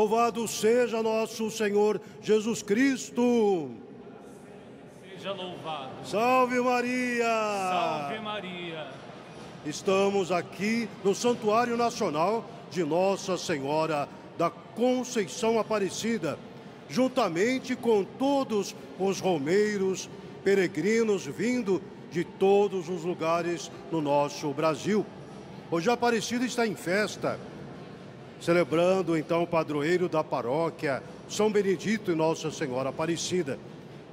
Louvado seja nosso Senhor Jesus Cristo. Seja louvado. Salve Maria! Salve Maria! Estamos aqui no Santuário Nacional de Nossa Senhora da Conceição Aparecida, juntamente com todos os romeiros, peregrinos vindo de todos os lugares no nosso Brasil. Hoje a Aparecida está em festa celebrando então o padroeiro da paróquia São Benedito e Nossa Senhora Aparecida.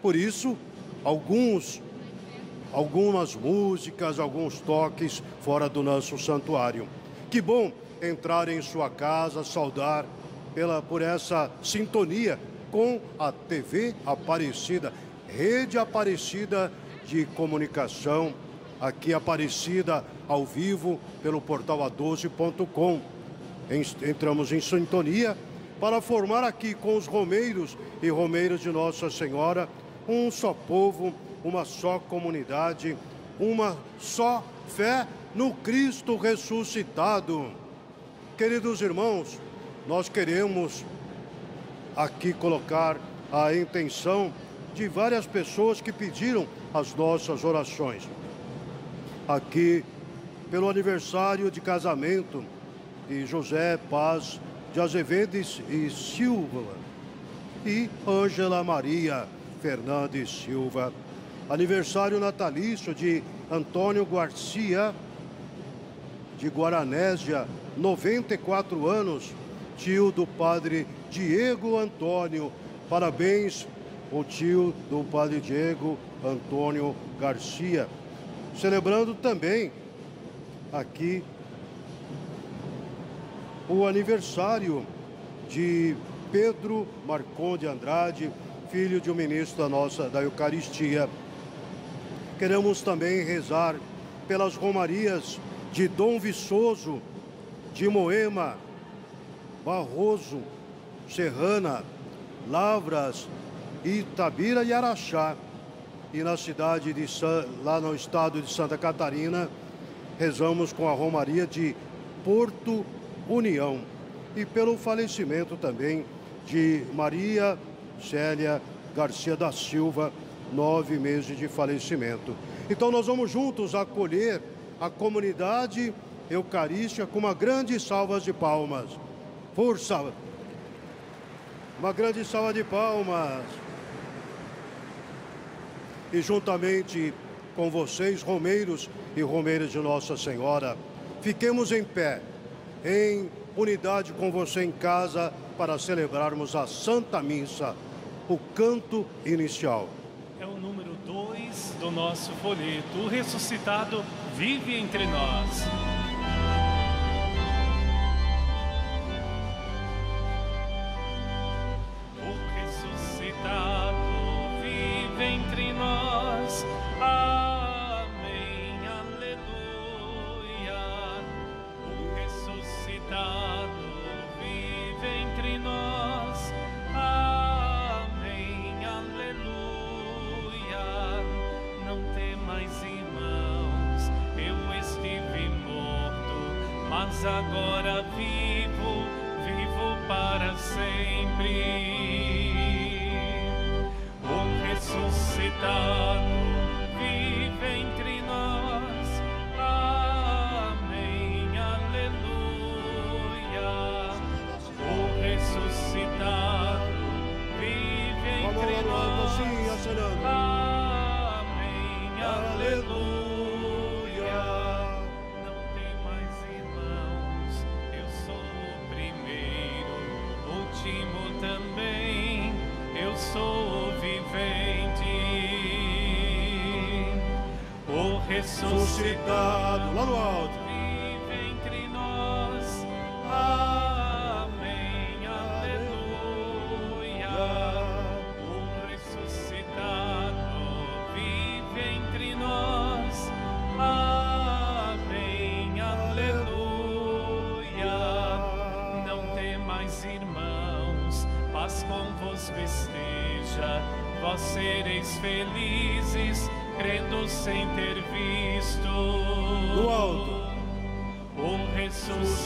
Por isso, alguns algumas músicas, alguns toques fora do nosso santuário. Que bom entrar em sua casa, saudar pela por essa sintonia com a TV Aparecida, Rede Aparecida de Comunicação, aqui Aparecida ao vivo pelo portal a12.com entramos em sintonia para formar aqui com os romeiros e romeiras de Nossa Senhora um só povo, uma só comunidade, uma só fé no Cristo ressuscitado. Queridos irmãos, nós queremos aqui colocar a intenção de várias pessoas que pediram as nossas orações. Aqui, pelo aniversário de casamento e José Paz de Azevedo e Silva e Ângela Maria Fernandes Silva. Aniversário natalício de Antônio Garcia de Guaranésia, 94 anos, tio do padre Diego Antônio. Parabéns, o tio do padre Diego Antônio Garcia. Celebrando também aqui o aniversário de Pedro Marconde Andrade, filho de um ministro da nossa da Eucaristia. Queremos também rezar pelas romarias de Dom Viçoso, de Moema, Barroso, Serrana, Lavras, Itabira e Araxá. E na cidade de San, lá no estado de Santa Catarina, rezamos com a romaria de Porto União e pelo falecimento também de Maria Célia Garcia da Silva, nove meses de falecimento. Então nós vamos juntos acolher a comunidade eucarística com uma grande salva de palmas. Força! Uma grande salva de palmas. E juntamente com vocês, romeiros e romeiras de Nossa Senhora, fiquemos em pé em unidade com você em casa para celebrarmos a Santa Missa, o canto inicial. É o número 2 do nosso folheto. O ressuscitado vive entre nós.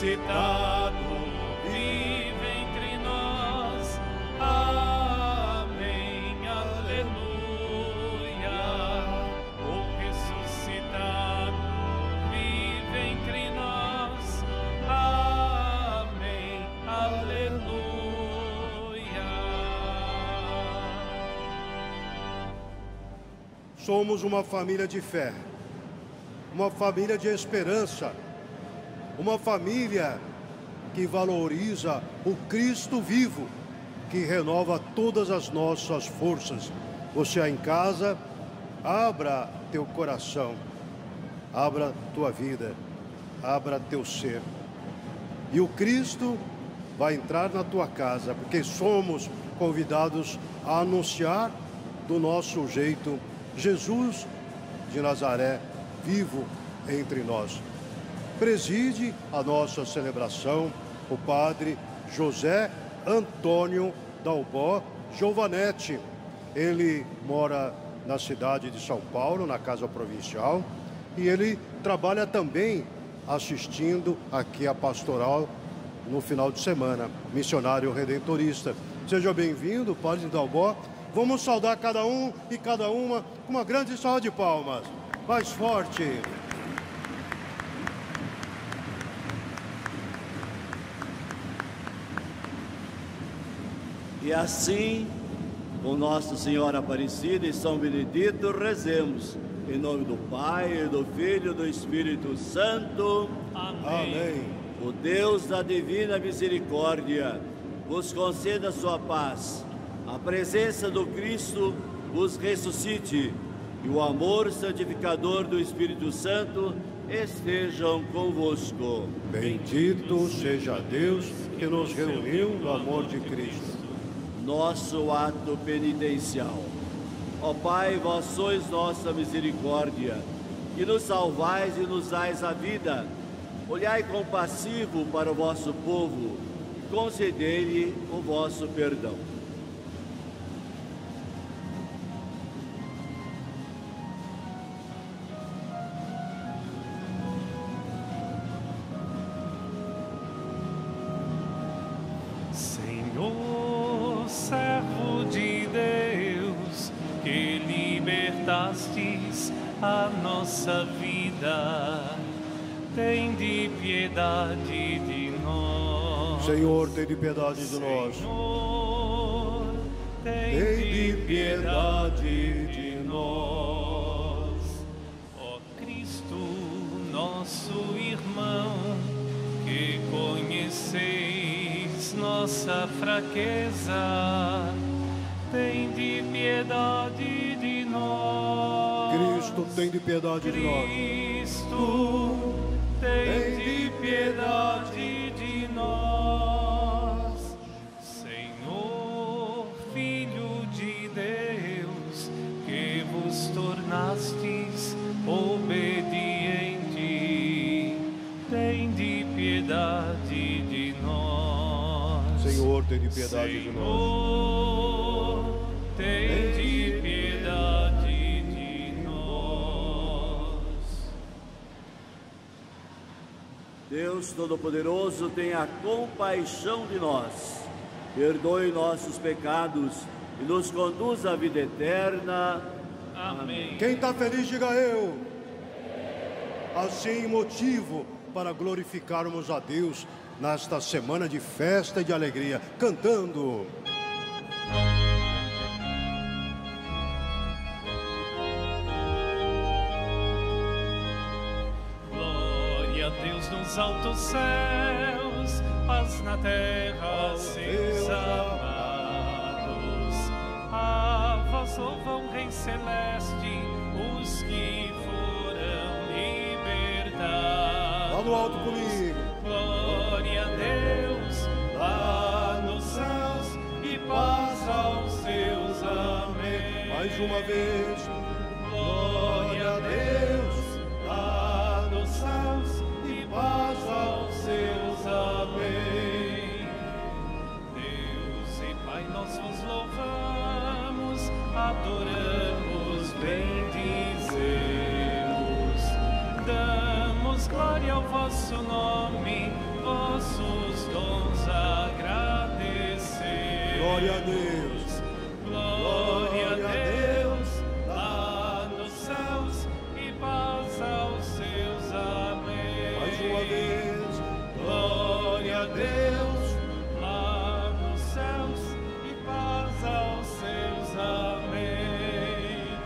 ressuscitado vive entre nós. Amém, aleluia. O ressuscitado vive entre nós. Amém, aleluia. Somos uma família de fé, uma família de esperança uma família que valoriza o Cristo vivo, que renova todas as nossas forças. Você aí em casa, abra teu coração, abra tua vida, abra teu ser. E o Cristo vai entrar na tua casa, porque somos convidados a anunciar do nosso jeito Jesus de Nazaré vivo entre nós. Preside a nossa celebração o padre José Antônio Dalbó Giovanetti. Ele mora na cidade de São Paulo, na Casa Provincial, e ele trabalha também assistindo aqui a pastoral no final de semana, missionário redentorista. Seja bem-vindo, Padre Dalbó. Vamos saudar cada um e cada uma com uma grande salva de palmas. Mais forte. E assim, com Nossa Senhora Aparecida e São Benedito, rezemos. Em nome do Pai, do Filho e do Espírito Santo. Amém. Amém. O Deus da divina misericórdia vos conceda sua paz. A presença do Cristo vos ressuscite e o amor santificador do Espírito Santo estejam convosco. Bendito seja Deus que nos reuniu no amor de Cristo. Nosso ato penitencial. Ó Pai, vós sois nossa misericórdia, que nos salvais e nos dais a vida. Olhai compassivo para o vosso povo e concedei-lhe o vosso perdão. Senhor, tem de piedade de nós. Senhor, tem de piedade de nós. Ó Cristo, nosso irmão, que conheceis nossa fraqueza, tem de piedade de nós. Cristo, tem de piedade de nós. Cristo, tem de piedade de piedade de nós. Senhor, tem de piedade de nós. Deus Todo-Poderoso, tenha compaixão de nós, perdoe nossos pecados e nos conduza à vida eterna. Amém. Quem está feliz, diga eu. Assim, motivo para glorificarmos a Deus nesta semana de festa e de alegria, cantando. Glória a Deus nos altos céus, paz na terra, seus amados. A vós louvam, Rei Celeste, os que foram libertados. Lá no alto comigo. Deus, lá nos céus, e paz aos seus. Amém. Mais uma vez. Glória a Deus, lá nos céus, e paz aos seus. Amém. Deus e Pai, nós vos louvamos, adoramos, bendizemos, damos glória ao vosso nome, nossos dons agradecer. Glória a Deus. Glória, a Deus. Lá nos céus e paz aos seus amém. Mais uma vez. Glória a Deus. Lá nos céus e paz aos seus amém.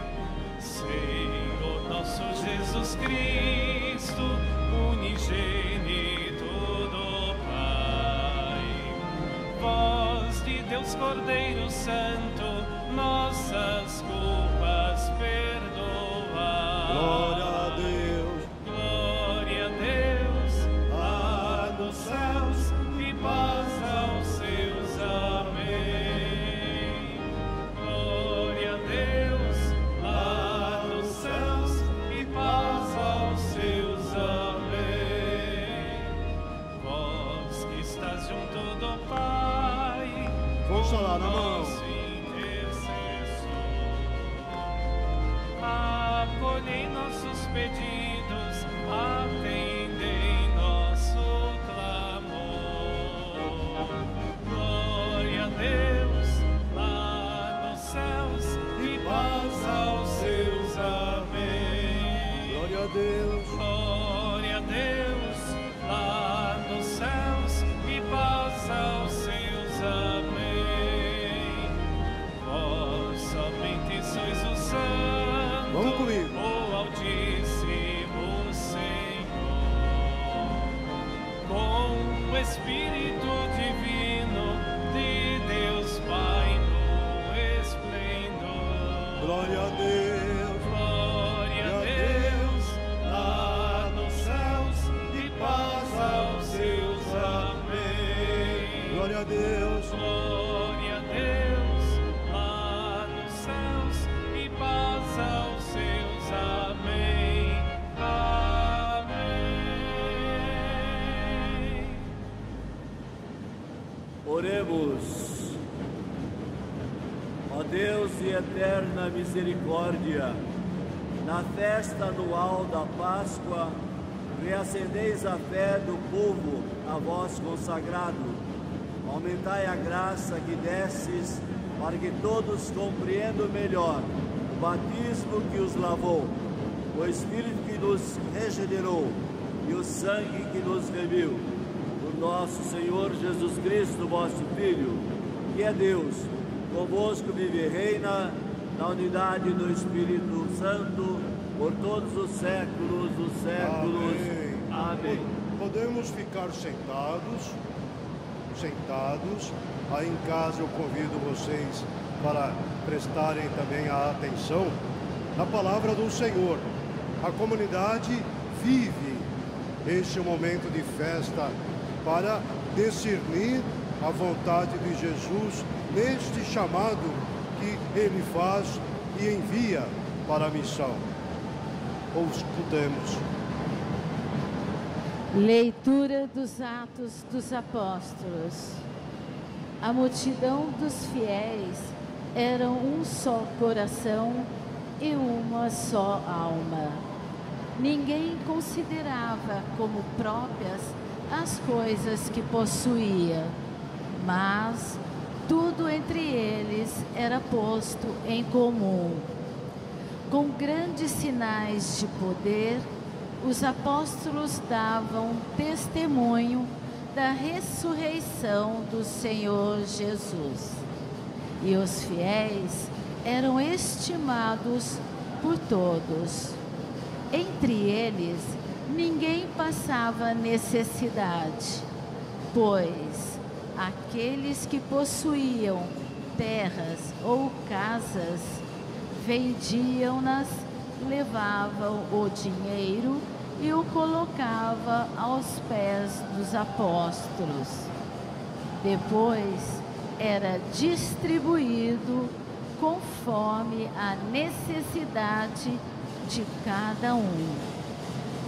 Senhor nosso Jesus Cristo. Deus Cordeiro Santo, nossas culpas perdoa. Glória Deus de eterna misericórdia, na festa anual da Páscoa, reacendeis a fé do povo a vós consagrado. Aumentai a graça que destes, para que todos compreendam melhor o batismo que os lavou, o Espírito que nos regenerou e o sangue que nos remiu o nosso Senhor Jesus Cristo, vosso Filho, que é Deus, convosco vive e reina na unidade do Espírito Santo por todos os séculos dos séculos. Amém. Podemos ficar sentados, sentados. Aí em casa eu convido vocês para prestarem também a atenção na palavra do Senhor. A comunidade vive este momento de festa para discernir a vontade de Jesus neste chamado que ele faz e envia para a missão. Ou escutemos. Leitura dos Atos dos Apóstolos. A multidão dos fiéis era um só coração e uma só alma. Ninguém considerava como próprias as coisas que possuía, mas tudo entre eles era posto em comum. Com grandes sinais de poder, os apóstolos davam testemunho da ressurreição do Senhor Jesus. E os fiéis eram estimados por todos. Entre eles, ninguém passava necessidade, pois aqueles que possuíam terras ou casas vendiam-nas, levavam o dinheiro e o colocava aos pés dos apóstolos. Depois era distribuído conforme a necessidade de cada um.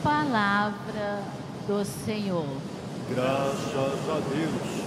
Palavra do Senhor. Graças a Deus.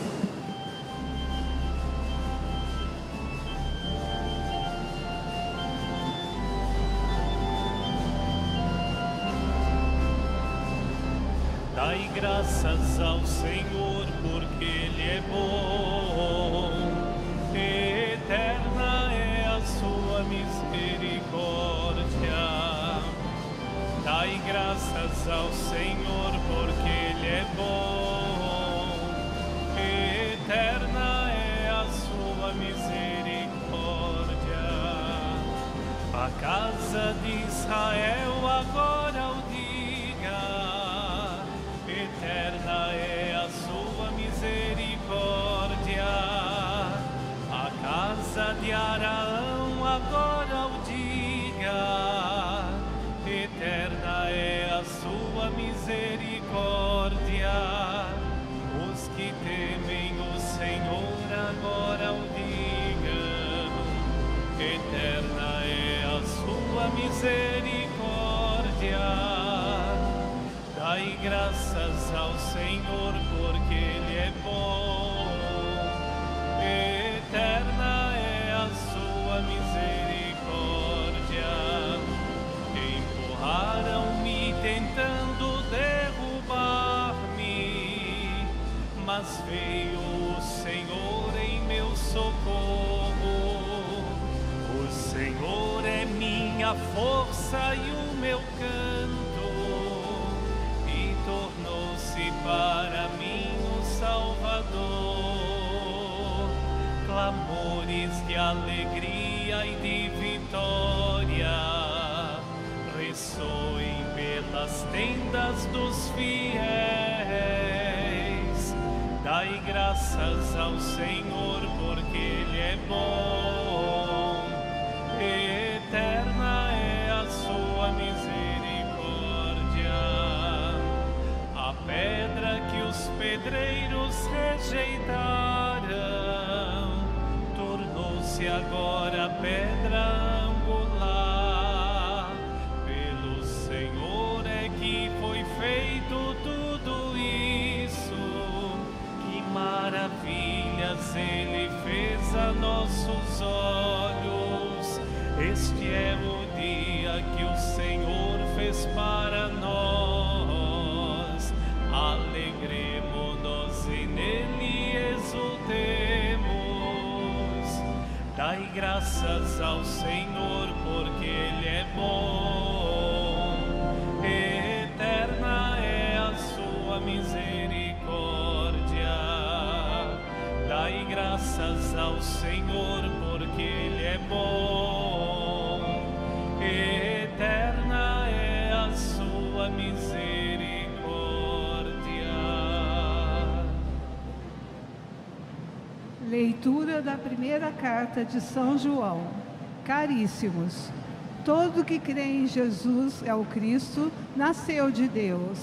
Ao Senhor, porque Ele é bom. Eterna é a sua misericórdia. Empurraram-me tentando derrubar-me, mas veio o Senhor em meu socorro. O Senhor é minha força e o meu canto, para mim o Salvador. Clamores de alegria e de vitória ressoem pelas tendas dos fiéis. Dai graças ao Senhor, porque Ele é bom. Pedreiros rejeitaram tornou-se agora pedra angular. Pelo Senhor é que foi feito tudo isso. Que maravilhas Ele fez a nossos olhos. Este é o dia que o Senhor fez para nós. Graças ao Senhor, porque Ele é bom. Eterna é a sua misericórdia. Dai graças ao Senhor, porque Ele é bom. Eterna Leitura da primeira carta de São João. Caríssimos, todo que crê em Jesus é o Cristo, nasceu de Deus.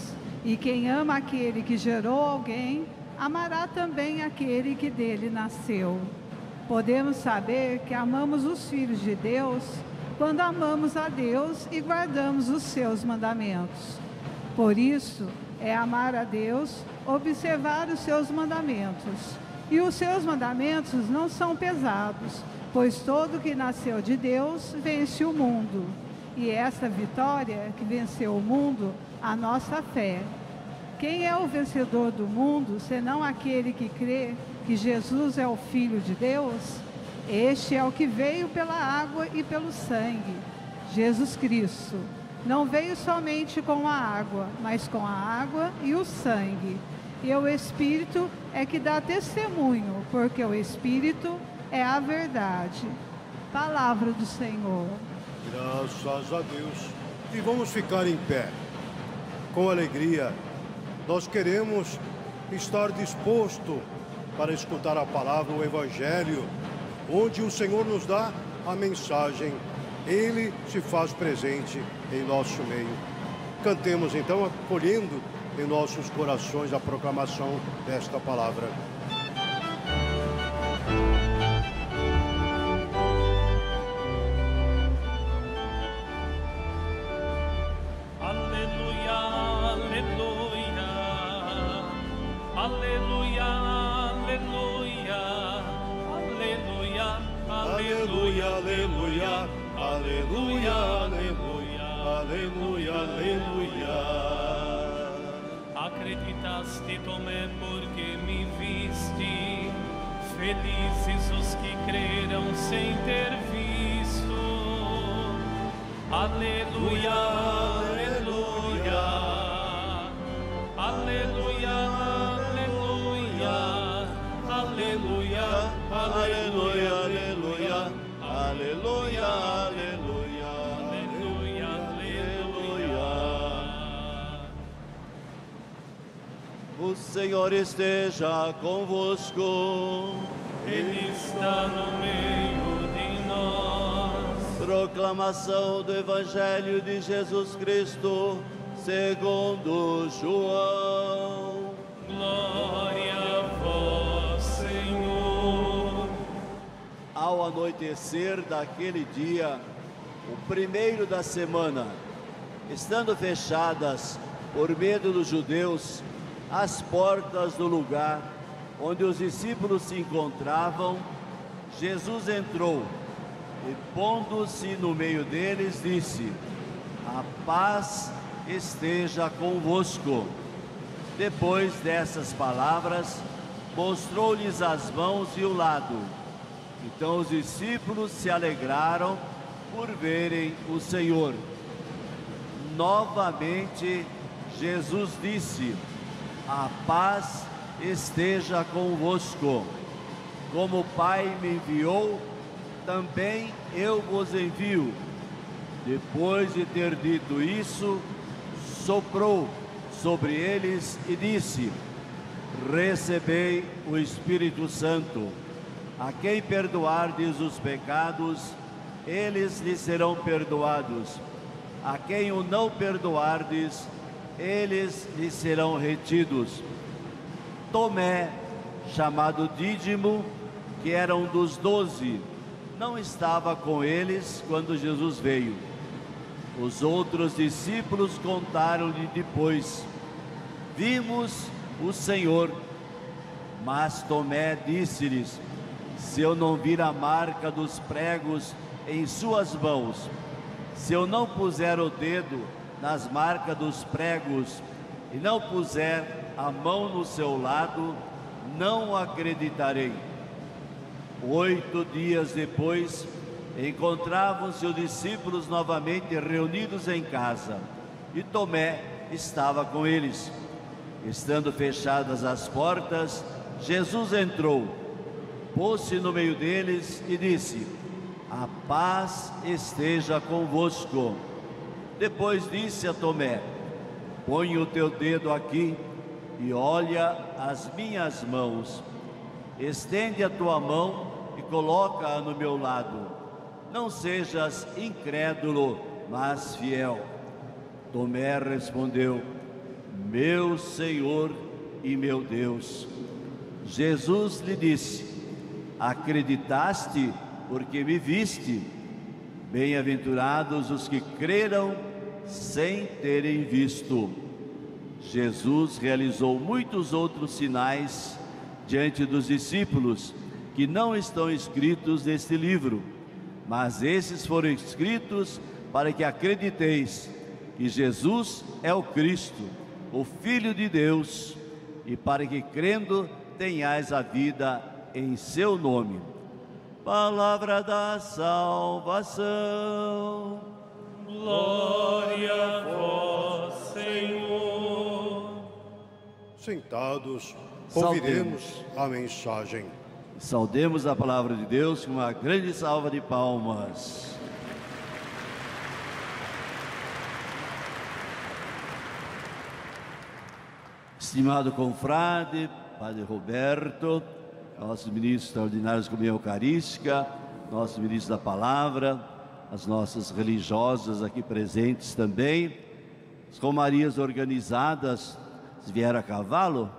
E quem ama aquele que gerou alguém, amará também aquele que dele nasceu. Podemos saber que amamos os filhos de Deus quando amamos a Deus e guardamos os seus mandamentos. Por isso, é amar a Deus, observar os seus mandamentos. E os seus mandamentos não são pesados, pois todo que nasceu de Deus vence o mundo. E esta vitória que venceu o mundo, a nossa fé. Quem é o vencedor do mundo, senão aquele que crê que Jesus é o Filho de Deus? Este é o que veio pela água e pelo sangue, Jesus Cristo. Não veio somente com a água, mas com a água e o sangue. E o Espírito é que dá testemunho, porque o Espírito é a verdade. Palavra do Senhor. Graças a Deus. E vamos ficar em pé. Com alegria, nós queremos estar disposto para escutar a palavra, o Evangelho, onde o Senhor nos dá a mensagem. Ele se faz presente em nosso meio. Cantemos então, acolhendo em nossos corações a proclamação desta palavra. Felizes os que creram sem ter visto. Aleluia, aleluia, aleluia, aleluia, aleluia, aleluia, aleluia, aleluia, aleluia, aleluia, aleluia. O Senhor esteja convosco. Ele está no meio de nós. Proclamação do Evangelho de Jesus Cristo, segundo João. Glória a vós, Senhor. Ao anoitecer daquele dia, o primeiro da semana, estando fechadas, por medo dos judeus, as portas do lugar onde os discípulos se encontravam, Jesus entrou e, pondo-se no meio deles, disse: A paz esteja convosco. Depois dessas palavras, mostrou-lhes as mãos e o lado. Então os discípulos se alegraram por verem o Senhor. Novamente, Jesus disse: A paz esteja convosco. Como o Pai me enviou, também eu vos envio. Depois de ter dito isso, soprou sobre eles e disse: Recebei o Espírito Santo. A quem perdoardes os pecados, eles lhe serão perdoados. A quem o não perdoardes, eles lhe serão retidos. Tomé, chamado Dídimo, que era um dos doze, não estava com eles quando Jesus veio. Os outros discípulos contaram-lhe depois: Vimos o Senhor. Mas Tomé disse-lhes: Se eu não vir a marca dos pregos em suas mãos, se eu não puser o dedo nas marcas dos pregos e não puser a mão no seu lado, não acreditarei. Oito dias depois, encontravam-se os discípulos novamente reunidos em casa e Tomé estava com eles. Estando fechadas as portas, Jesus entrou, pôs-se no meio deles e disse: A paz esteja convosco. Depois disse a Tomé: Põe o teu dedo aqui e olha as minhas mãos. Estende a tua mão e coloca-a no meu lado. Não sejas incrédulo, mas fiel. Tomé respondeu: Meu Senhor e meu Deus. Jesus lhe disse: Acreditaste porque me viste? Bem-aventurados os que creram sem terem visto. Jesus realizou muitos outros sinais diante dos discípulos que não estão escritos neste livro, mas esses foram escritos para que acrediteis que Jesus é o Cristo, o Filho de Deus, e para que crendo tenhais a vida em seu nome. Palavra da salvação. Glória a Sentados, ouviremos a mensagem. Saudemos a palavra de Deus com uma grande salva de palmas. Estimado confrade, Padre Roberto, nossos ministros extraordinários comunhão eucarística, nossos ministros da palavra, as nossas religiosas aqui presentes também, as romarias organizadas, vieram a cavalo?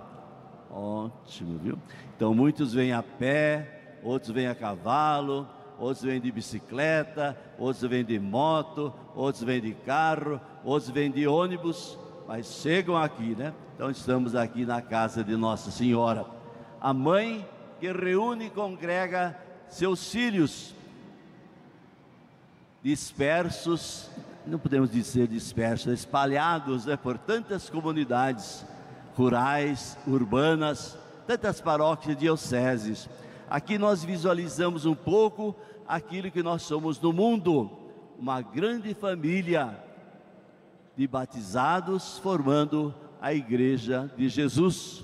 Ótimo, viu? Então muitos vêm a pé, outros vêm a cavalo, outros vêm de bicicleta, outros vêm de moto, outros vêm de carro, outros vêm de ônibus, mas chegam aqui, né? Então estamos aqui na casa de Nossa Senhora, a mãe que reúne e congrega seus filhos dispersos, não podemos dizer dispersos, espalhados né, por tantas comunidades rurais, urbanas, tantas paróquias e dioceses. Aqui nós visualizamos um pouco aquilo que nós somos no mundo, uma grande família de batizados formando a igreja de Jesus.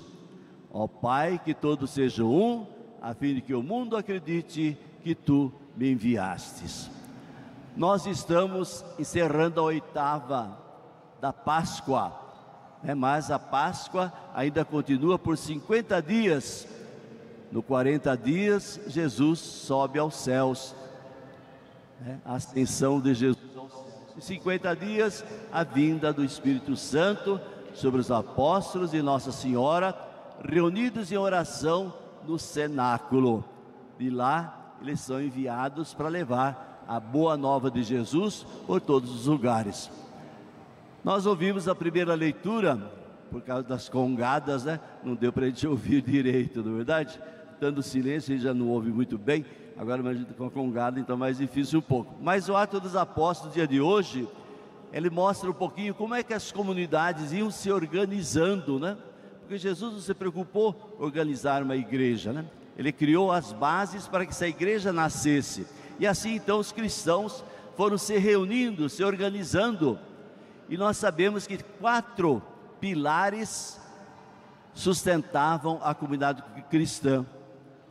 Ó Pai, que todos sejam um, a fim de que o mundo acredite que tu me enviastes. Nós estamos encerrando a oitava da Páscoa. é, mas a Páscoa ainda continua por 50 dias. No 40 dias, Jesus sobe aos céus. É, a ascensão de Jesus aos céus. Em 50 dias, a vinda do Espírito Santo sobre os apóstolos e Nossa Senhora, reunidos em oração no cenáculo. De lá, eles são enviados para levar a boa nova de Jesus por todos os lugares. Nós ouvimos a primeira leitura, por causa das congadas, né? Não deu para a gente ouvir direito, não é verdade? Dando silêncio, a gente já não ouve muito bem. Agora imagina com a congada, então é mais difícil um pouco. Mas o ato dos apóstolos, dia de hoje, ele mostra um pouquinho como é que as comunidades iam se organizando, né? Porque Jesus não se preocupou em organizar uma igreja, né? Ele criou as bases para que essa igreja nascesse. E assim então os cristãos foram se reunindo, se organizando e nós sabemos que quatro pilares sustentavam a comunidade cristã.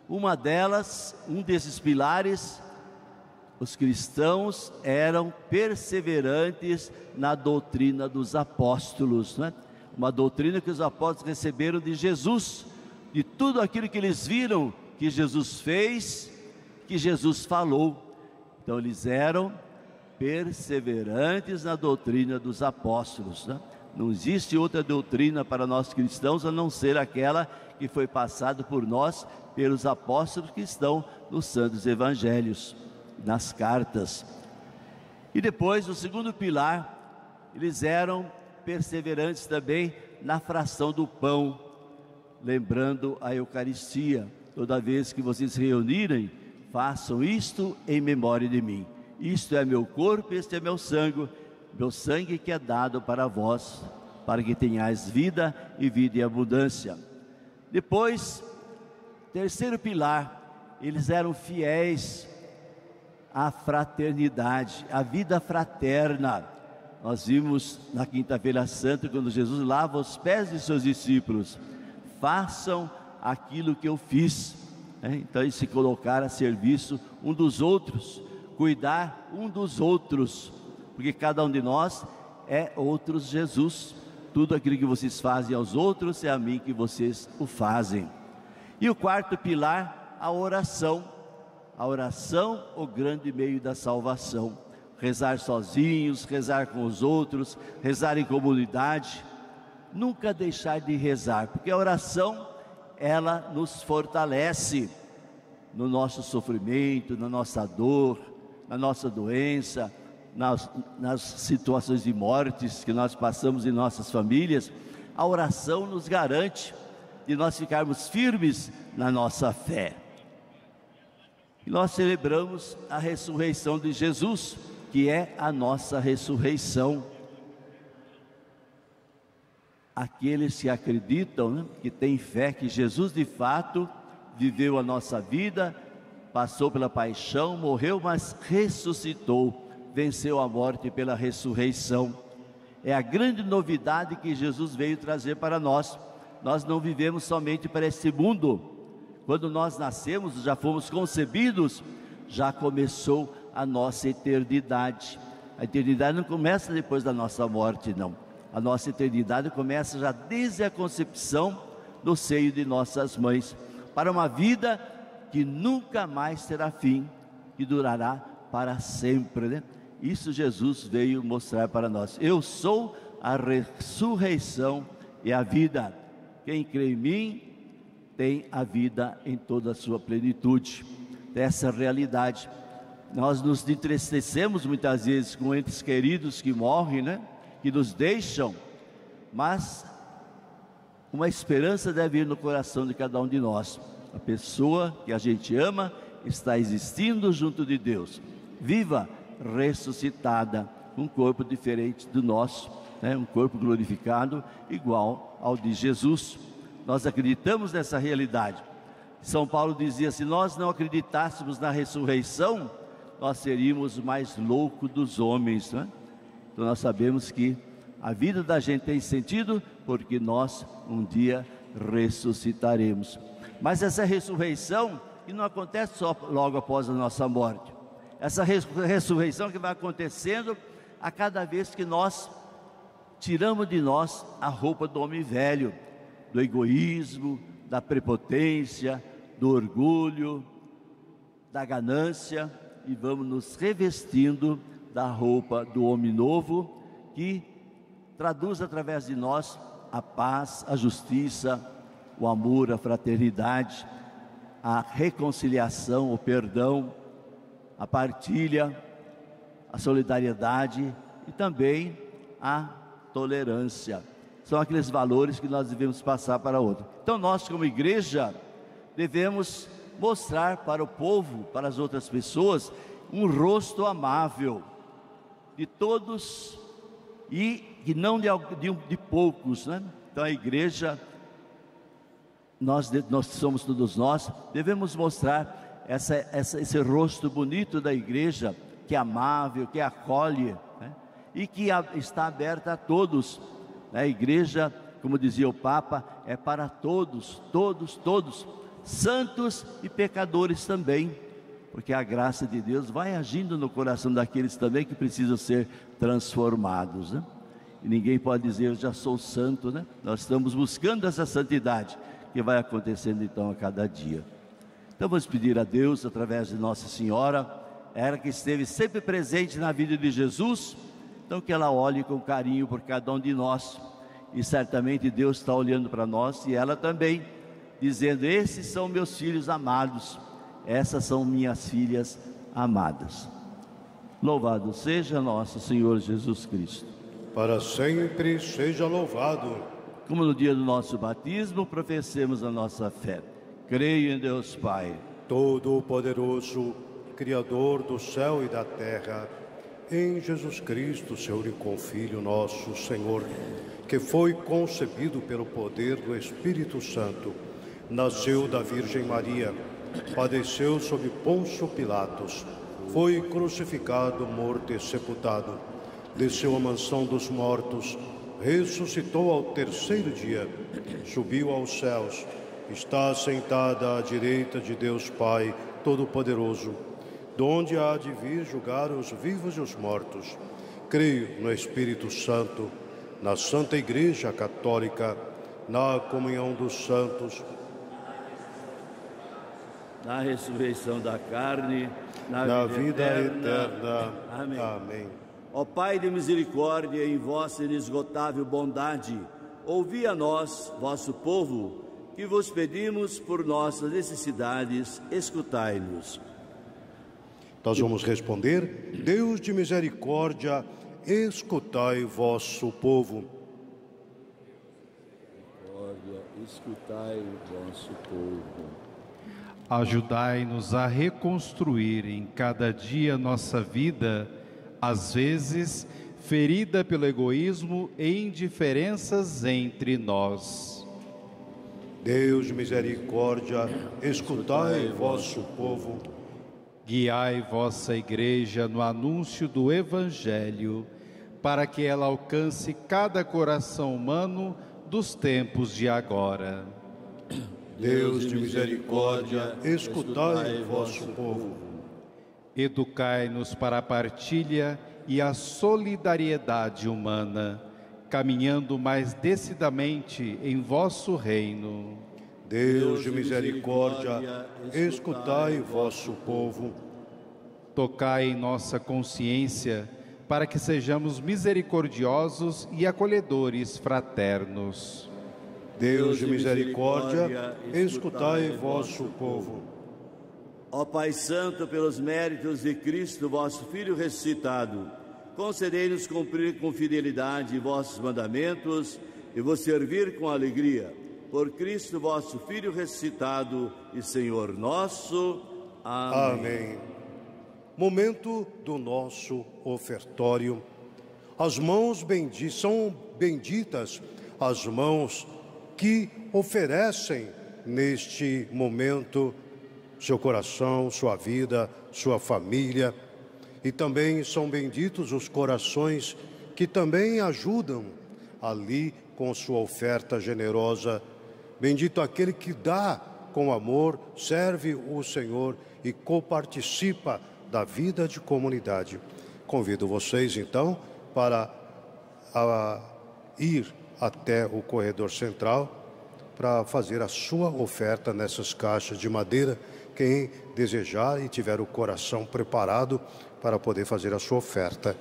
Uma delas, um desses pilares, os cristãos eram perseverantes na doutrina dos apóstolos, né? uma doutrina que os apóstolos receberam de Jesus, de tudo aquilo que eles viram que Jesus fez, que Jesus falou. Então eles eram perseverantes na doutrina dos apóstolos. Né? Não existe outra doutrina para nós cristãos a não ser aquela que foi passada por nós, pelos apóstolos que estão nos santos evangelhos, nas cartas. E depois, o segundo pilar, eles eram perseverantes também na fração do pão, lembrando a Eucaristia. Toda vez que vocês se reunirem, façam isto em memória de mim. Isto é meu corpo, este é meu sangue, meu sangue que é dado para vós, para que tenhais vida e vida em abundância. Depois, terceiro pilar, eles eram fiéis à fraternidade, à vida fraterna. Nós vimos na Quinta-feira Santa, quando Jesus lava os pés de seus discípulos, façam aquilo que eu fiz. É, então, eles se colocaram a serviço um dos outros cuidar um dos outros, porque cada um de nós é outros Jesus. Tudo aquilo que vocês fazem aos outros é a mim que vocês o fazem. E o quarto pilar, a oração. A oração, o grande meio da salvação. Rezar sozinhos, rezar com os outros, rezar em comunidade. Nunca deixar de rezar, porque a oração, ela nos fortalece no nosso sofrimento, na nossa dor, na nossa doença, nas, nas situações de mortes que nós passamos em nossas famílias, a oração nos garante de nós ficarmos firmes na nossa fé. E nós celebramos a ressurreição de Jesus, que é a nossa ressurreição. Aqueles que acreditam, né, que têm fé que Jesus de fato viveu a nossa vida, passou pela paixão, morreu, mas ressuscitou, venceu a morte pela ressurreição. É a grande novidade que Jesus veio trazer para nós. Nós não vivemos somente para este mundo. Quando nós nascemos, já fomos concebidos, já começou a nossa eternidade. A eternidade não começa depois da nossa morte, não. A nossa eternidade começa já desde a concepção no seio de nossas mães, para uma vida que nunca mais terá fim, e durará para sempre. Né? Isso Jesus veio mostrar para nós. Eu sou a ressurreição e a vida. Quem crê em mim tem a vida em toda a sua plenitude. Essa realidade. Nós nos entristecemos muitas vezes com entes queridos que morrem, né? Que nos deixam, mas uma esperança deve ir no coração de cada um de nós. A pessoa que a gente ama está existindo junto de Deus, viva, ressuscitada, um corpo diferente do nosso, né? um corpo glorificado, igual ao de Jesus. Nós acreditamos nessa realidade. São Paulo dizia: se nós não acreditássemos na ressurreição, nós seríamos mais loucos dos homens. Né? Então nós sabemos que a vida da gente tem sentido porque nós um dia ressuscitaremos. Mas essa ressurreição que não acontece só logo após a nossa morte. Essa ressurreição que vai acontecendo a cada vez que nós tiramos de nós a roupa do homem velho, do egoísmo, da prepotência, do orgulho, da ganância e vamos nos revestindo da roupa do homem novo que traduz através de nós a paz, a justiça, o amor, a fraternidade, a reconciliação, o perdão, a partilha, a solidariedade e também a tolerância. São aqueles valores que nós devemos passar para outro. Então, nós, como igreja, devemos mostrar para o povo, para as outras pessoas, um rosto amável de todos e, e não de, de, de poucos. Né? Então, a igreja, nós, nós somos todos nós, devemos mostrar essa, essa, esse rosto bonito da igreja, que é amável, que acolhe né? e que está aberta a todos. Né? A igreja, como dizia o Papa, é para todos, todos, todos santos e pecadores também, porque a graça de Deus vai agindo no coração daqueles também que precisam ser transformados. Né? E ninguém pode dizer, eu já sou santo, né? Nós estamos buscando essa santidade que vai acontecendo então a cada dia. Então vamos pedir a Deus, através de Nossa Senhora, ela que esteve sempre presente na vida de Jesus, então que ela olhe com carinho por cada um de nós. E certamente Deus está olhando para nós e ela também dizendo: Esses são meus filhos amados, essas são minhas filhas amadas. Louvado seja nosso Senhor Jesus Cristo. Para sempre seja louvado. Como no dia do nosso batismo, professemos a nossa fé. Creio em Deus Pai, Todo-Poderoso, Criador do céu e da terra, em Jesus Cristo, seu único Filho, nosso Senhor, que foi concebido pelo poder do Espírito Santo nasceu da Virgem Maria, padeceu sob Pôncio Pilatos, foi crucificado, morto e sepultado, desceu à mansão dos mortos, ressuscitou ao terceiro dia, subiu aos céus, está sentada à direita de Deus Pai Todo-Poderoso, donde há de vir julgar os vivos e os mortos. Creio no Espírito Santo, na Santa Igreja Católica, na comunhão dos santos, na ressurreição da carne, na, na vida, vida eterna. eterna. Amém. Amém. Ó Pai de misericórdia, em vossa inesgotável bondade, ouvi a nós, vosso povo, que vos pedimos por nossas necessidades, escutai-nos. Nós vamos responder: Deus de misericórdia, escutai vosso povo. Escutai o vosso povo. Ajudai-nos a reconstruir em cada dia nossa vida, às vezes ferida pelo egoísmo e indiferenças entre nós. Deus de misericórdia, escutai vosso povo. Guiai vossa igreja no anúncio do Evangelho, para que ela alcance cada coração humano dos tempos de agora. Deus de misericórdia, escutai vosso povo. Educai-nos para a partilha e a solidariedade humana, caminhando mais decidamente em vosso reino. Deus de misericórdia, escutai vosso povo. Tocai em nossa consciência, para que sejamos misericordiosos e acolhedores fraternos. Deus de misericórdia, escutai vosso povo. Ó Pai Santo, pelos méritos de Cristo, vosso Filho ressuscitado, concedei-nos cumprir com fidelidade vossos mandamentos e vos servir com alegria. Por Cristo, vosso Filho ressuscitado e Senhor nosso. Amém. Amém. Momento do nosso ofertório. As mãos benditas são benditas as mãos que oferecem neste momento seu coração, sua vida, sua família. E também são benditos os corações que também ajudam ali com sua oferta generosa. Bendito aquele que dá com amor, serve o Senhor e coparticipa da vida de comunidade. Convido vocês então para ir até o corredor central para fazer a sua oferta nessas caixas de madeira. Quem desejar e tiver o coração preparado para poder fazer a sua oferta.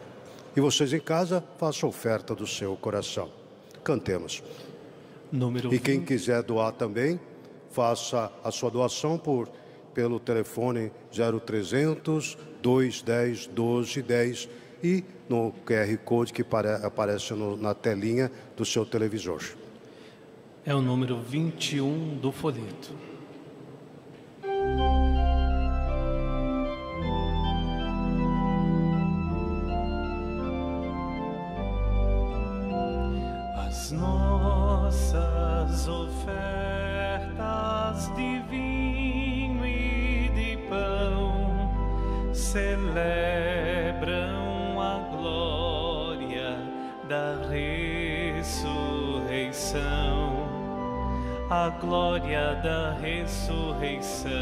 E vocês em casa, façam a oferta do seu coração. Cantemos. Número E quem quiser doar também, faça a sua doação por pelo telefone 0300 210 1210 e no QR Code que pare- aparece no- na telinha do seu televisor. é o número 21 do folheto. As nossas ofertas de vinho e de pão celebram da ressurreição, a glória da ressurreição.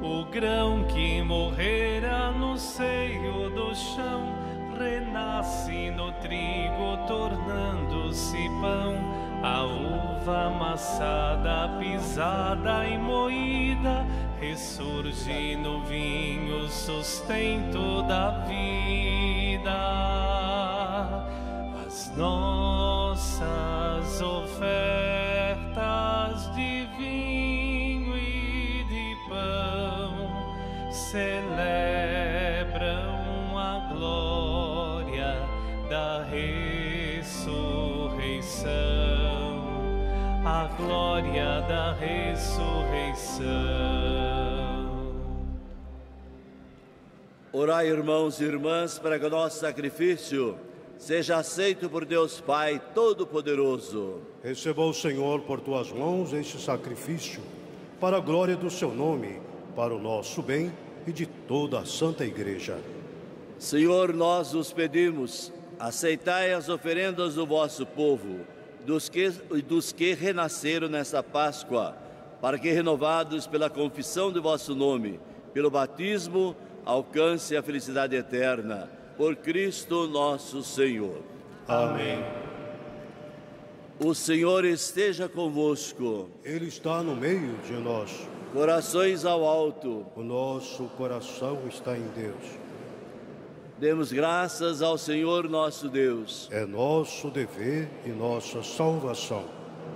O grão que morrera no seio do chão renasce no trigo, tornando-se pão. A uva amassada, pisada e moída, ressurge no vinho, sustento da vida. As nossas ofertas de vinho e de pão celebram a glória da ressurreição, a glória da ressurreição. Orai, irmãos e irmãs, para que o nosso sacrifício seja aceito por Deus Pai Todo-Poderoso. Receba o Senhor por tuas mãos este sacrifício, para a glória do seu nome, para o nosso bem e de toda a Santa Igreja. Senhor, nós os pedimos, aceitai as oferendas do vosso povo, dos que, dos que renasceram nesta Páscoa, para que, renovados pela confissão do vosso nome, pelo batismo, alcance a felicidade eterna. Por Cristo nosso Senhor. Amém. O Senhor esteja convosco. Ele está no meio de nós. Corações ao alto. O nosso coração está em Deus. Demos graças ao Senhor nosso Deus. É nosso dever e nossa salvação.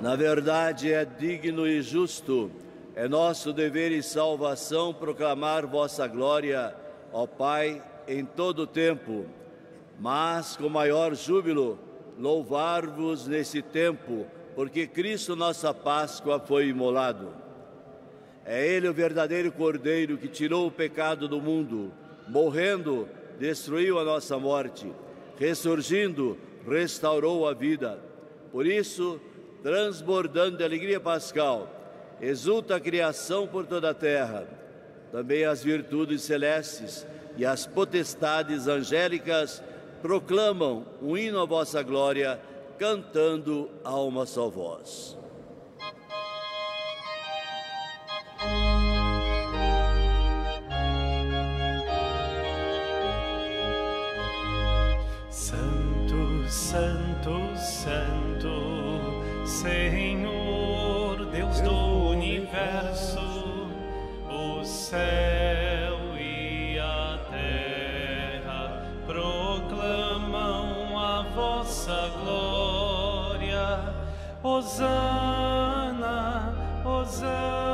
Na verdade, é digno e justo, é nosso dever e salvação proclamar vossa glória, ó Pai, em todo o tempo, mas com maior júbilo, louvar-vos nesse tempo, porque Cristo, nossa Páscoa, foi imolado. É Ele o verdadeiro Cordeiro que tirou o pecado do mundo, morrendo, destruiu a nossa morte, ressurgindo, restaurou a vida. Por isso, transbordando de alegria pascal, exulta a criação por toda a terra. Também as virtudes celestes e as potestades angélicas proclamam um hino à vossa glória, cantando a uma só voz. Santo, Santo, Santo, Senhor, Deus do universo, o céu Hosana, Hosana,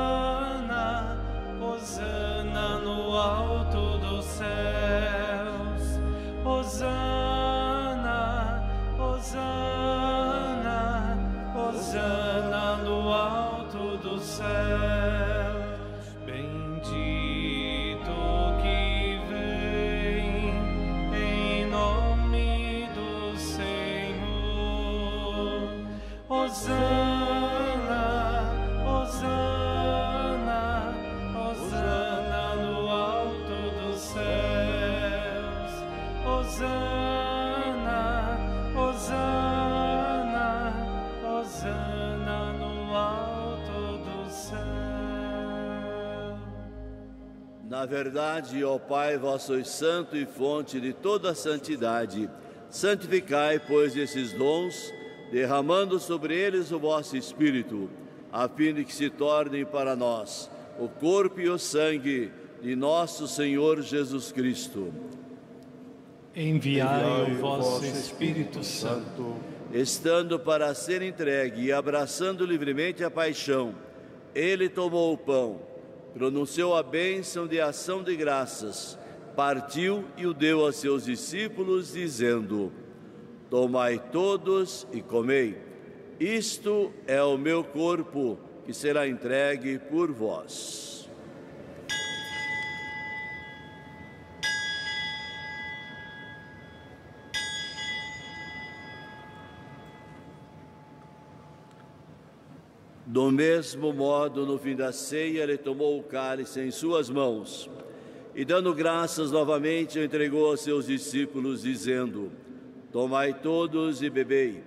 Na verdade, ó Pai, vós sois santo e fonte de toda a santidade. Santificai, pois, esses dons, derramando sobre eles o vosso Espírito, a fim de que se tornem para nós o corpo e o sangue de nosso Senhor Jesus Cristo. Enviai o vosso Espírito Santo, estando para ser entregue e abraçando livremente a paixão, ele tomou o pão, pronunciou a bênção de ação de graças, partiu e o deu a seus discípulos, dizendo: Tomai todos e comei. Isto é o meu corpo, que será entregue por vós. Do mesmo modo, no fim da ceia, ele tomou o cálice em suas mãos e, dando graças novamente, o entregou aos seus discípulos, dizendo: Tomai todos e bebei.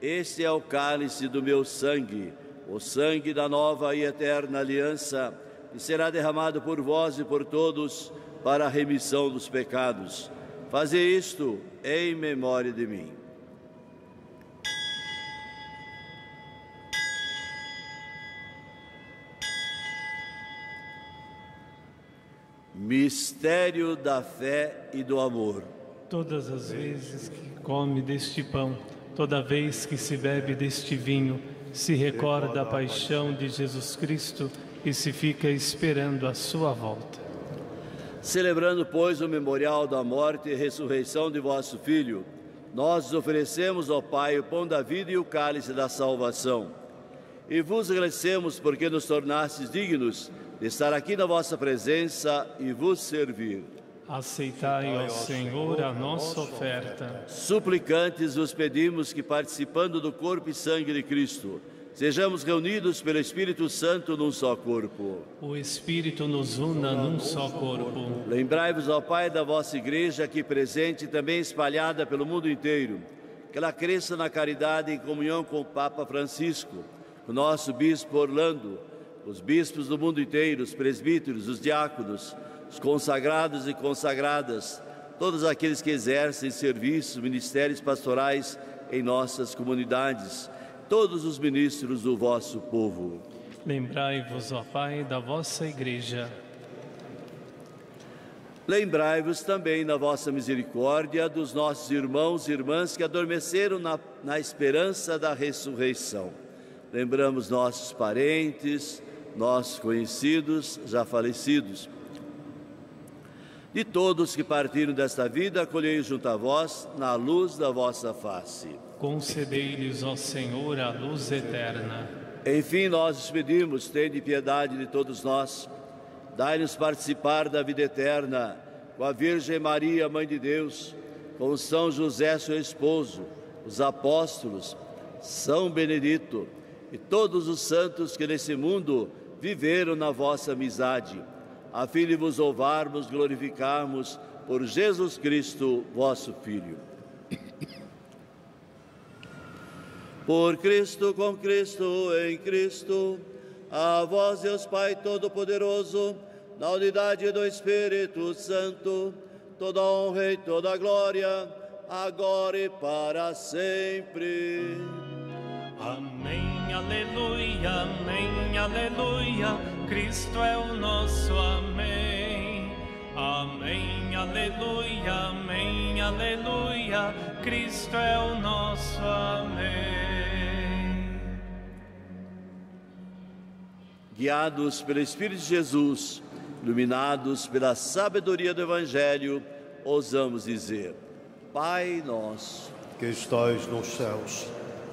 Este é o cálice do meu sangue, o sangue da nova e eterna aliança, que será derramado por vós e por todos para a remissão dos pecados. Fazei isto em memória de mim. Mistério da fé e do amor. Todas as vezes que come deste pão, toda vez que se bebe deste vinho, se recorda a paixão de Jesus Cristo e se fica esperando a sua volta. Celebrando, pois, o memorial da morte e ressurreição de vosso Filho, nós oferecemos ao Pai o pão da vida e o cálice da salvação. E vos agradecemos porque nos tornastes dignos de estar aqui na vossa presença e vos servir. Aceitai, ó Senhor, a nossa oferta. Suplicantes vos pedimos que, participando do corpo e sangue de Cristo, sejamos reunidos pelo Espírito Santo num só corpo. O Espírito nos una num só corpo. Lembrai-vos, ó Pai, da vossa igreja aqui presente e também espalhada pelo mundo inteiro, que ela cresça na caridade em comunhão com o Papa Francisco, o nosso Bispo Orlando, os bispos do mundo inteiro, os presbíteros, os diáconos, os consagrados e consagradas, todos aqueles que exercem serviços, ministérios pastorais em nossas comunidades, todos os ministros do vosso povo. Lembrai-vos, ó Pai, da vossa igreja. Lembrai-vos também, na vossa misericórdia, dos nossos irmãos e irmãs que adormeceram na, na esperança da ressurreição. Lembramos nossos parentes, nossos conhecidos já falecidos. De todos que partiram desta vida, acolhei junto a vós, na luz da vossa face. Concedei-lhes, ó Senhor, a luz eterna. Enfim, nós os pedimos, tende piedade de todos nós. Dai-nos participar da vida eterna com a Virgem Maria, Mãe de Deus, com São José, seu esposo, os apóstolos, São Benedito e todos os santos que nesse mundo viveram na vossa amizade, a fim de vos louvarmos, glorificarmos por Jesus Cristo, vosso Filho. Por Cristo, com Cristo, em Cristo, a vós, Deus Pai Todo-Poderoso, na unidade do Espírito Santo, toda honra e toda glória, agora e para sempre. Amém, aleluia, amém, aleluia, Cristo é o nosso amém. Amém, aleluia, amém, aleluia, Cristo é o nosso amém. Guiados pelo Espírito de Jesus, iluminados pela sabedoria do Evangelho, ousamos dizer: Pai nosso, que estais nos céus,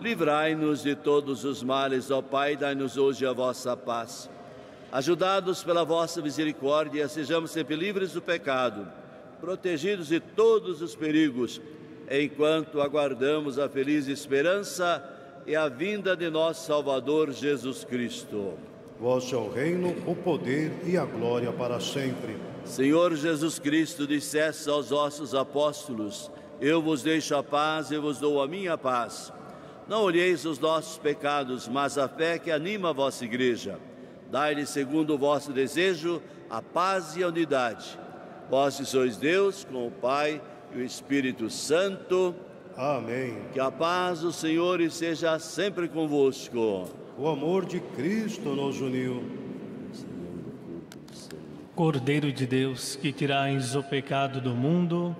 Livrai-nos de todos os males, ó Pai, dai-nos hoje a vossa paz. Ajudados pela vossa misericórdia, sejamos sempre livres do pecado, protegidos de todos os perigos, enquanto aguardamos a feliz esperança e a vinda de nosso Salvador Jesus Cristo. Vosso é o reino, o poder e a glória para sempre. Senhor Jesus Cristo, disseste aos vossos apóstolos: Eu vos deixo a paz e vos dou a minha paz. Não olheis os nossos pecados, mas a fé que anima a vossa igreja. Dai-lhe, segundo o vosso desejo, a paz e a unidade. Vós que sois Deus, com o Pai e o Espírito Santo. Amém. Que a paz do Senhor esteja sempre convosco. O amor de Cristo nos uniu. Cordeiro de Deus, que tirais o pecado do mundo,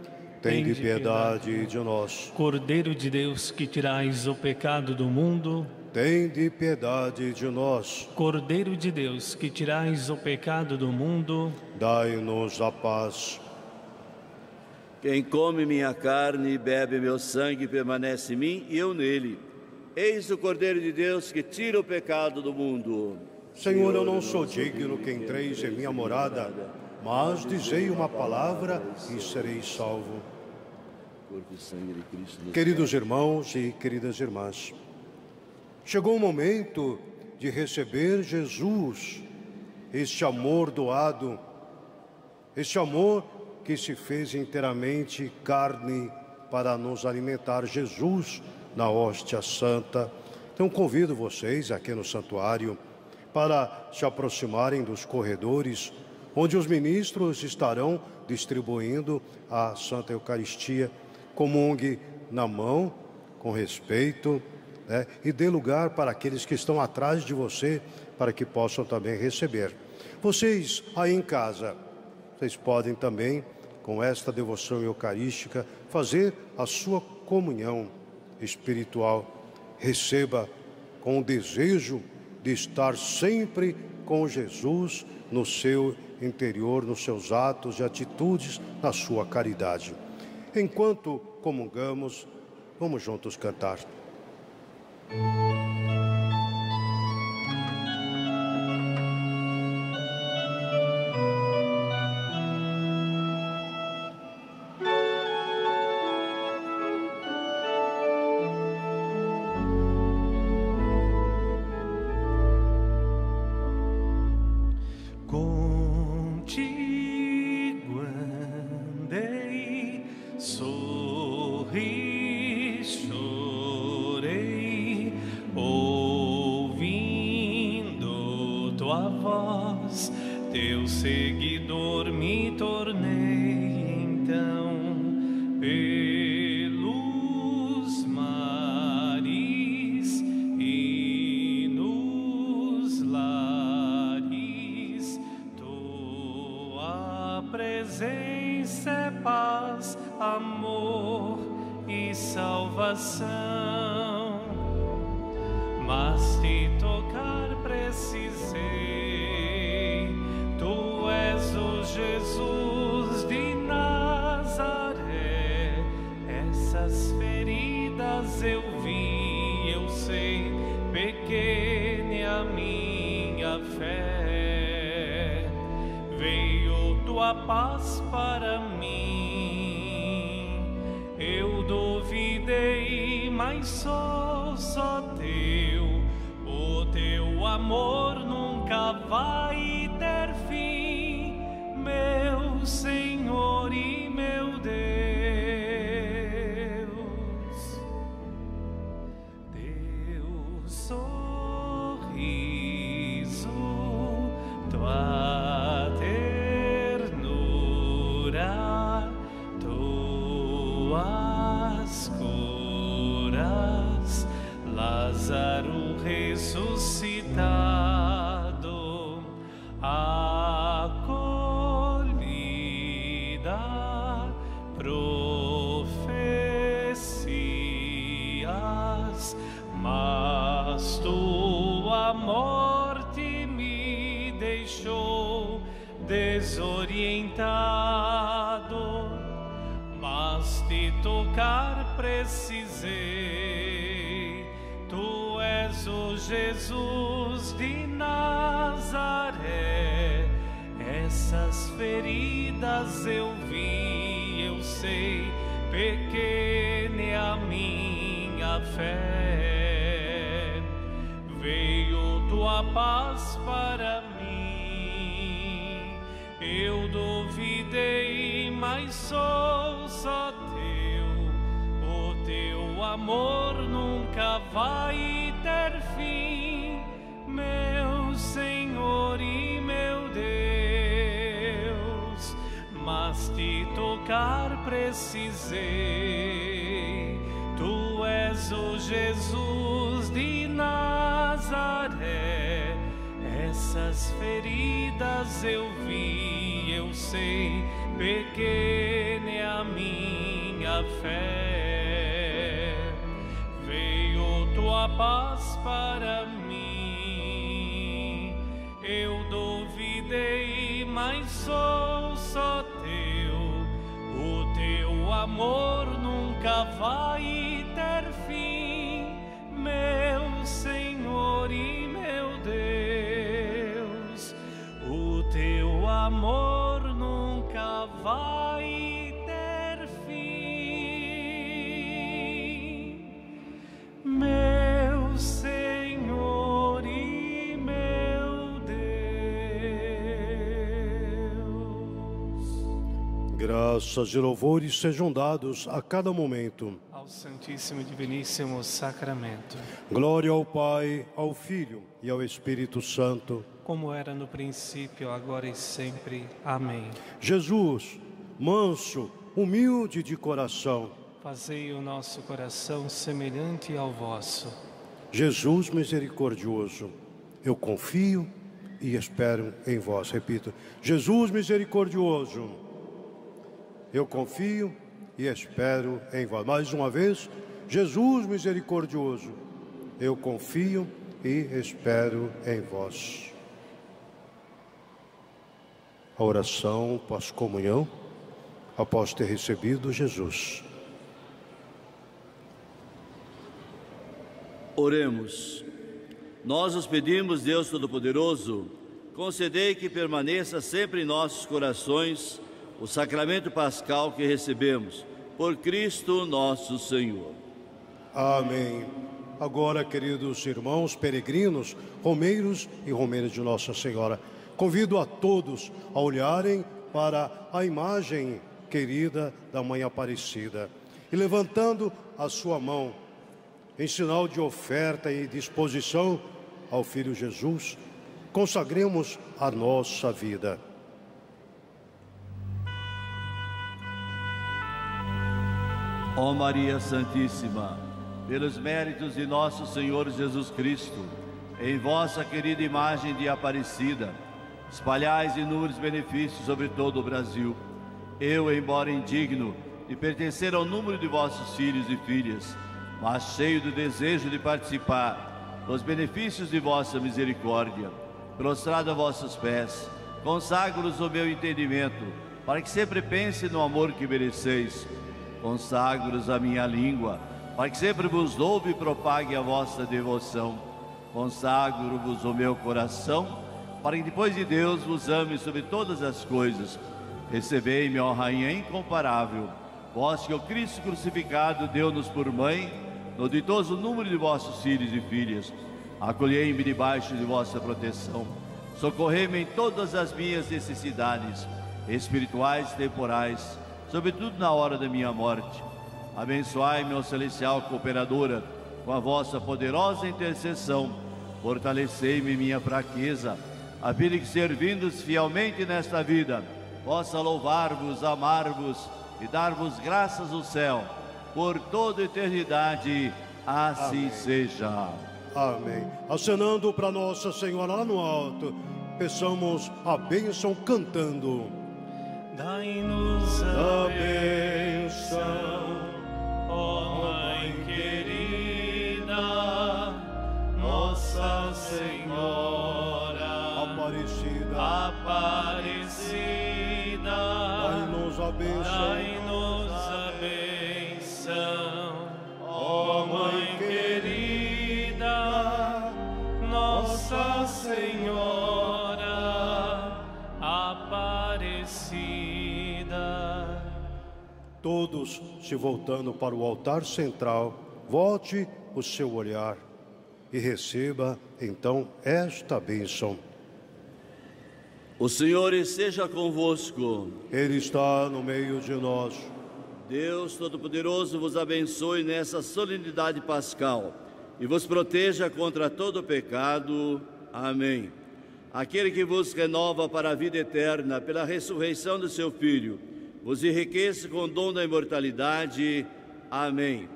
Tende piedade de nós. Cordeiro de Deus, que tirais o pecado do mundo, Tende piedade de nós. Cordeiro de Deus, que tirais o pecado do mundo, Dai-nos a paz. Quem come minha carne e bebe meu sangue permanece em mim e eu nele. Eis o Cordeiro de Deus que tira o pecado do mundo. Senhor, eu não sou digno que entreis em minha morada, mas dizei uma palavra e serei salvo. Corpo e sangue de Cristo. nos- Queridos irmãos e queridas irmãs, chegou o momento de receber Jesus, este amor doado, este amor que se fez inteiramente carne para nos alimentar, Jesus na hóstia santa. Então convido vocês aqui no santuário para se aproximarem dos corredores onde os ministros estarão distribuindo a Santa Eucaristia. Comungue na mão, com respeito, né? e dê lugar para aqueles que estão atrás de você, para que possam também receber. Vocês aí em casa, vocês podem também, com esta devoção eucarística, fazer a sua comunhão espiritual. Receba com o desejo de estar sempre com Jesus no seu interior, nos seus atos e atitudes, na sua caridade. Enquanto comungamos, vamos juntos cantar. Minha fé. Veio tua paz para mim. Eu duvidei, mas sou só teu. O teu amor nunca vai Jesus de Nazaré. Essas feridas eu vi, eu sei, pequena é a minha fé. Veio tua paz para mim. Eu duvidei, mas sou só teu. O teu amor nunca vai Mas te tocar precisei. Tu és o Jesus de Nazaré. Essas feridas eu vi, eu sei, pequena é a minha fé. Veio tua paz para mim. Eu duvidei, mas só teu amor nunca vai ter fim, meu Senhor e meu Deus. O teu amor nunca vai Graças e louvores sejam dados a cada momento. Ao Santíssimo e Diviníssimo Sacramento, Glória ao Pai, ao Filho e ao Espírito Santo. como era no princípio, agora e sempre. Amém. Jesus, manso, humilde de coração. Fazei o nosso coração semelhante ao vosso. Jesus misericordioso, eu confio e espero em vós. Repito, Jesus misericordioso, eu confio e espero em vós. Mais uma vez, Jesus misericordioso, eu confio e espero em vós. A oração pós-comunhão, após ter recebido Jesus. Oremos. Nós os pedimos, Deus Todo-Poderoso, concedei que permaneça sempre em nossos corações o sacramento pascal que recebemos, por Cristo nosso Senhor. Amém. Agora, queridos irmãos peregrinos, romeiros e romeiras de Nossa Senhora, convido a todos a olharem para a imagem querida da Mãe Aparecida e levantando a sua mão em sinal de oferta e disposição ao Filho Jesus, consagremos a nossa vida. Ó Maria Santíssima, pelos méritos de nosso Senhor Jesus Cristo, em vossa querida imagem de Aparecida, espalhais inúmeros benefícios sobre todo o Brasil. Eu, embora indigno de pertencer ao número de vossos filhos e filhas, mas cheio do desejo de participar dos benefícios de vossa misericórdia, prostrado a vossos pés, consagro-os o meu entendimento, para que sempre pense no amor que mereceis. Consagro-os a minha língua, para que sempre vos louve e propague a vossa devoção. Consagro-vos o meu coração, para que depois de Deus vos ame sobre todas as coisas. Recebei-me, ó Rainha incomparável, vós que o Cristo crucificado deu-nos por mãe, no ditoso número de vossos filhos e filhas. Acolhei-me debaixo de vossa proteção. Socorrei-me em todas as minhas necessidades, espirituais e temporais, sobretudo na hora da minha morte. Abençoai-me, ó celestial cooperadora, com a vossa poderosa intercessão. Fortalecei-me minha fraqueza, a fim de que, servindo-os fielmente nesta vida, possa louvar-vos, amar-vos e dar-vos graças do céu, por toda a eternidade. Assim seja. Amém. Acenando para Nossa Senhora lá no alto, peçamos a bênção cantando. Dai-nos a bênção, ó Mãe querida, Nossa Senhora Aparecida, Aparecida, dai-nos a bênção. dai-nos Todos se voltando para o altar central, volte o seu olhar e receba então esta bênção. O Senhor esteja convosco. Ele está no meio de nós. Deus Todo-Poderoso vos abençoe nessa solenidade pascal e vos proteja contra todo pecado. Amém. Aquele que vos renova para a vida eterna pela ressurreição do seu Filho, vos enriqueça com o dom da imortalidade. Amém.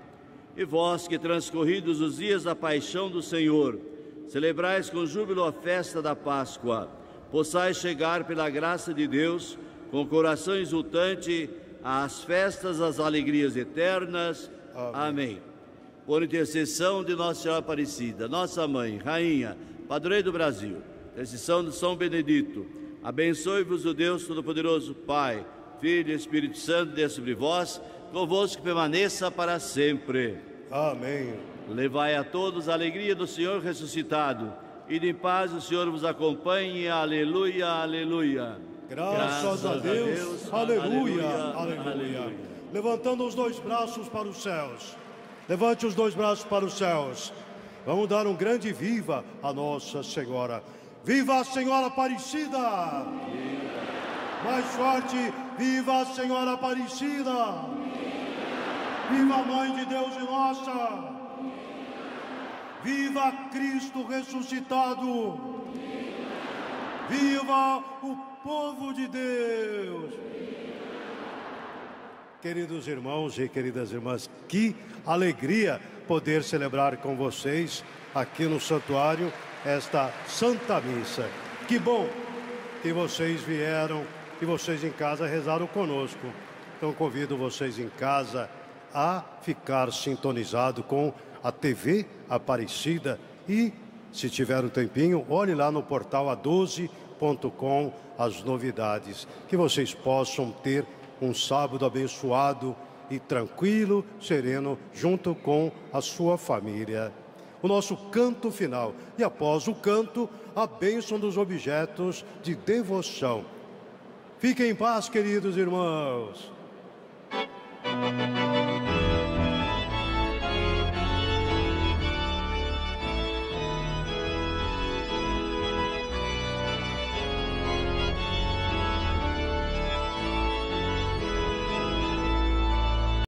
E vós que transcorridos os dias da paixão do Senhor, celebrais com júbilo a festa da Páscoa, possais chegar pela graça de Deus com coração exultante às festas das alegrias eternas. Amém. Amém. Por intercessão de Nossa Senhora Aparecida, nossa mãe, rainha, padroeira do Brasil, intercessão de São Benedito, abençoe-vos o Deus Todo-Poderoso, Pai, Filho e Espírito Santo, desça sobre vós, convosco permaneça para sempre. Amém. Levai a todos a alegria do Senhor ressuscitado, e de paz o Senhor vos acompanhe. Aleluia, aleluia. Graças, Graças a, Deus. a Deus. Aleluia, aleluia, aleluia. Levantando os dois braços para os céus. Levante os dois braços para os céus. Vamos dar um grande viva a Nossa Senhora. Viva a Senhora Aparecida! Mais forte, viva a Senhora Aparecida! Viva a Mãe de Deus e nossa! Viva Cristo ressuscitado! Viva o povo de Deus! Queridos irmãos e queridas irmãs, que alegria poder celebrar com vocês aqui no santuário esta Santa Missa. Que bom que vocês vieram e vocês em casa rezaram conosco. Então convido vocês em casa a ficar sintonizado com a TV Aparecida e, se tiver um tempinho, olhe lá no portal a12.com as novidades, que vocês possam ter um sábado abençoado e tranquilo, sereno, junto com a sua família. O nosso canto final. E após o canto, a bênção dos objetos de devoção. Fiquem em paz, queridos irmãos.